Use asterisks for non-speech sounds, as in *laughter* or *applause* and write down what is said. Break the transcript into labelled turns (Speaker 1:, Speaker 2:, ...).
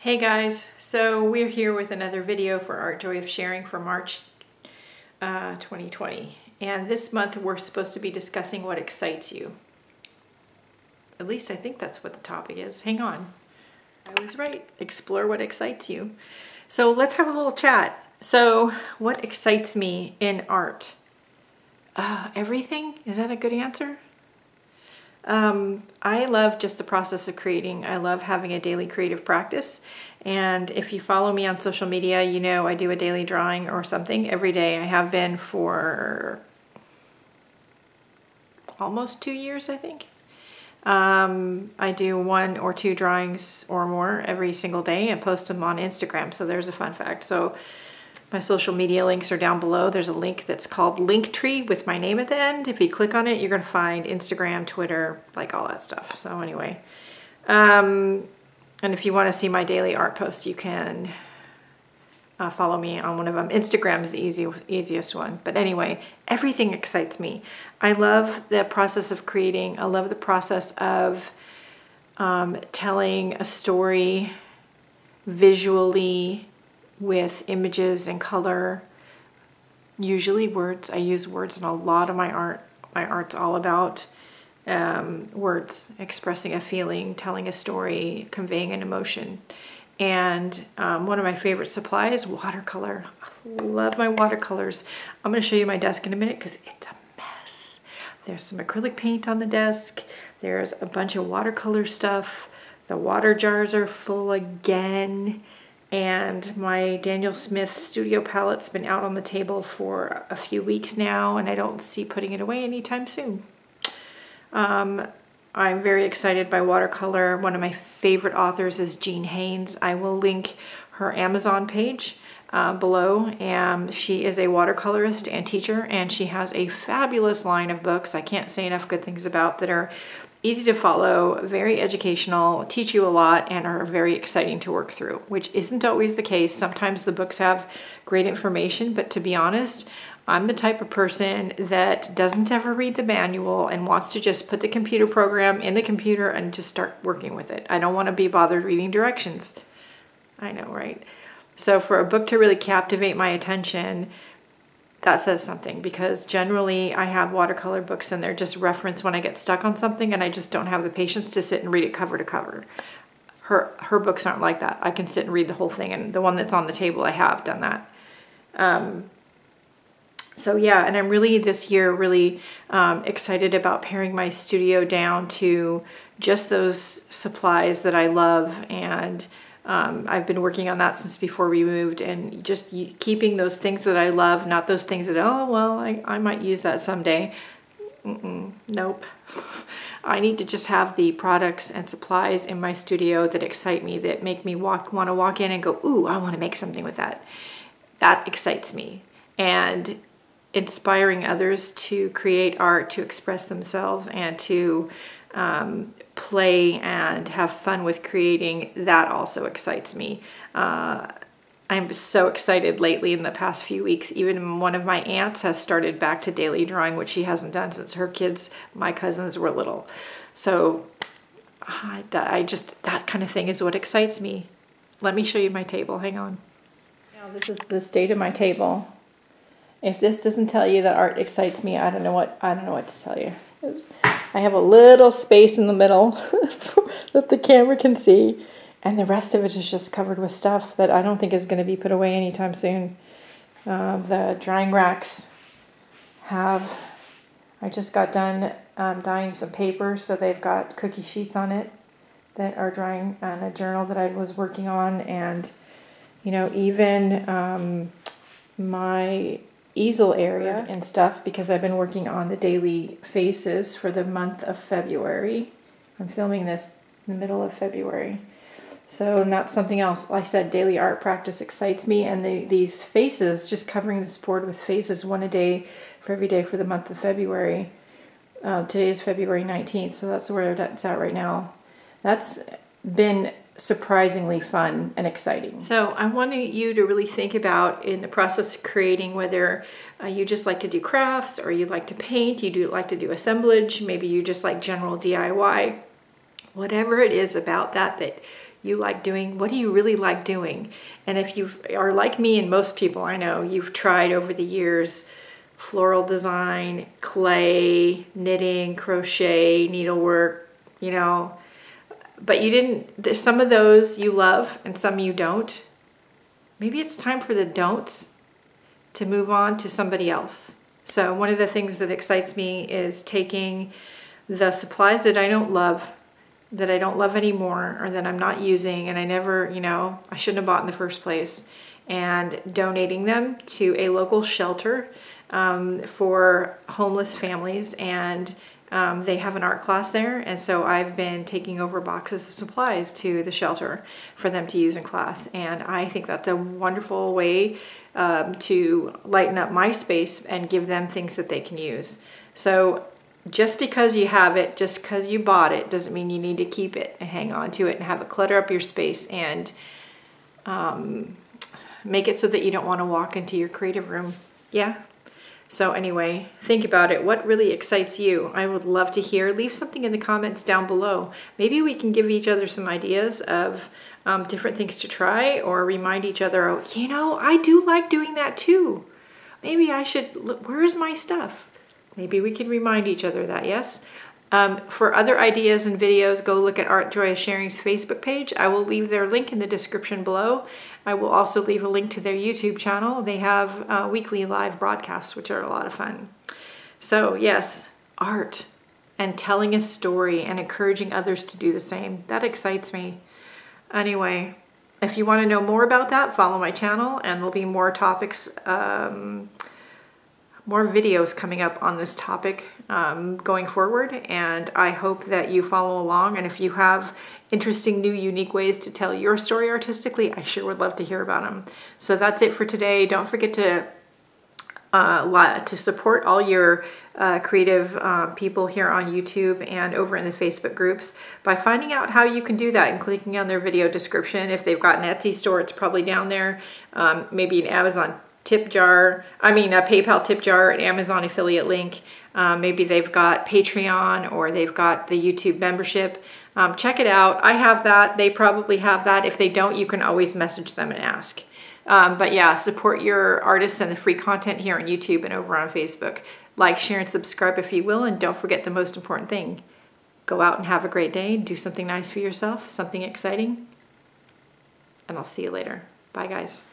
Speaker 1: Hey guys, so we're here with another video for Art Joy of Sharing for March uh, 2020. And this month we're supposed to be discussing what excites you. At least I think that's what the topic is. Hang on. I was right. Explore what excites you. So let's have a little chat. So what excites me in art? Uh, everything? Is that a good answer? Um, I love just the process of creating. I love having a daily creative practice. And if you follow me on social media, you know I do a daily drawing or something every day. I have been for almost two years, I think. Um, I do one or two drawings or more every single day and post them on Instagram. So there's a fun fact. So my social media links are down below. There's a link that's called Linktree with my name at the end. If you click on it, you're going to find Instagram, Twitter, like all that stuff. So anyway, um, and if you want to see my daily art posts, you can uh, follow me on one of them. Instagram is the easy, easiest one. But anyway, everything excites me. I love the process of creating. I love the process of um, telling a story visually with images and color, usually words. I use words in a lot of my art. My art's all about um, words, expressing a feeling, telling a story, conveying an emotion. And um, one of my favorite supplies, watercolor. I love my watercolors. I'm going to show you my desk in a minute because it's a mess. There's some acrylic paint on the desk. There's a bunch of watercolor stuff. The water jars are full again and my Daniel Smith studio palette's been out on the table for a few weeks now and I don't see putting it away anytime soon. Um, I'm very excited by watercolor. One of my favorite authors is Jean Haines. I will link her Amazon page uh, below. And she is a watercolorist and teacher and she has a fabulous line of books I can't say enough good things about that are easy to follow, very educational, teach you a lot, and are very exciting to work through, which isn't always the case. Sometimes the books have great information, but to be honest, I'm the type of person that doesn't ever read the manual and wants to just put the computer program in the computer and just start working with it. I don't want to be bothered reading directions. I know, right? So for a book to really captivate my attention, that says something because generally I have watercolor books and they're just reference when I get stuck on something and I just don't have the patience to sit and read it cover to cover. Her, her books aren't like that. I can sit and read the whole thing and the one that's on the table, I have done that. Um, so yeah, and I'm really this year really um, excited about paring my studio down to just those supplies that I love and um, I've been working on that since before we moved and just keeping those things that I love, not those things that, oh, well, I, I might use that someday. Mm -mm, nope. *laughs* I need to just have the products and supplies in my studio that excite me, that make me walk, want to walk in and go, ooh, I want to make something with that. That excites me. And inspiring others to create art, to express themselves, and to um, play and have fun with creating, that also excites me. Uh, I'm so excited lately in the past few weeks. Even one of my aunts has started back to daily drawing, which she hasn't done since her kids, my cousins, were little. So I, I just, that kind of thing is what excites me. Let me show you my table. Hang on. Now, this is the state of my table. If this doesn't tell you that art excites me, I don't know what I don't know what to tell you. I have a little space in the middle *laughs* that the camera can see, and the rest of it is just covered with stuff that I don't think is going to be put away anytime soon. Uh, the drying racks have, I just got done um, dyeing some paper, so they've got cookie sheets on it that are drying on a journal that I was working on, and you know, even um, my easel area and stuff because I've been working on the daily faces for the month of February. I'm filming this in the middle of February. So, and that's something else. Like I said daily art practice excites me, and the, these faces, just covering this board with faces one a day for every day for the month of February. Uh, today is February 19th, so that's where that's at right now. That's been surprisingly fun and exciting. So I want you to really think about in the process of creating whether uh, you just like to do crafts or you like to paint, you do like to do assemblage, maybe you just like general DIY. Whatever it is about that that you like doing? What do you really like doing? And if you are like me and most people I know, you've tried over the years floral design, clay, knitting, crochet, needlework, you know, but you didn't, some of those you love and some you don't. Maybe it's time for the don'ts to move on to somebody else. So, one of the things that excites me is taking the supplies that I don't love, that I don't love anymore, or that I'm not using, and I never, you know, I shouldn't have bought in the first place, and donating them to a local shelter um, for homeless families and um, they have an art class there, and so I've been taking over boxes of supplies to the shelter for them to use in class. And I think that's a wonderful way um, to lighten up my space and give them things that they can use. So just because you have it, just because you bought it, doesn't mean you need to keep it and hang on to it and have it clutter up your space and um, make it so that you don't want to walk into your creative room. Yeah, so anyway, think about it. What really excites you? I would love to hear. Leave something in the comments down below. Maybe we can give each other some ideas of um, different things to try or remind each other, oh, you know, I do like doing that too. Maybe I should, look, where's my stuff? Maybe we can remind each other that, yes? Um, for other ideas and videos, go look at Art Joy Sharing's Facebook page. I will leave their link in the description below. I will also leave a link to their YouTube channel. They have uh, weekly live broadcasts, which are a lot of fun. So, yes, art and telling a story and encouraging others to do the same. That excites me. Anyway, if you want to know more about that, follow my channel and there'll be more topics. Um, more videos coming up on this topic um, going forward and I hope that you follow along and if you have interesting new unique ways to tell your story artistically I sure would love to hear about them. So that's it for today. Don't forget to uh, to support all your uh, creative uh, people here on YouTube and over in the Facebook groups by finding out how you can do that and clicking on their video description. If they've got an Etsy store, it's probably down there. Um, maybe an Amazon tip jar, I mean a PayPal tip jar, an Amazon affiliate link. Um, maybe they've got Patreon or they've got the YouTube membership. Um, check it out. I have that. They probably have that. If they don't, you can always message them and ask. Um, but yeah, support your artists and the free content here on YouTube and over on Facebook. Like, share, and subscribe if you will. And don't forget the most important thing. Go out and have a great day. Do something nice for yourself, something exciting. And I'll see you later. Bye, guys.